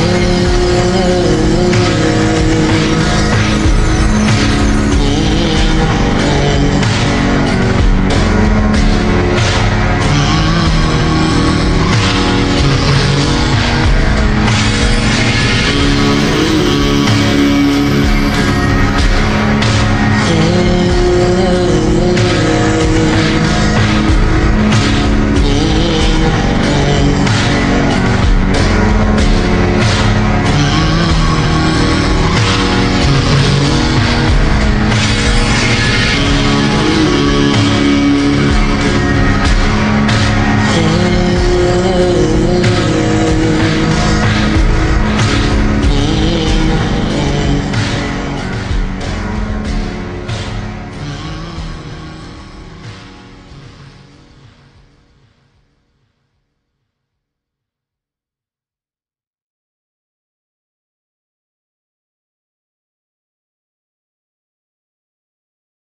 Yeah.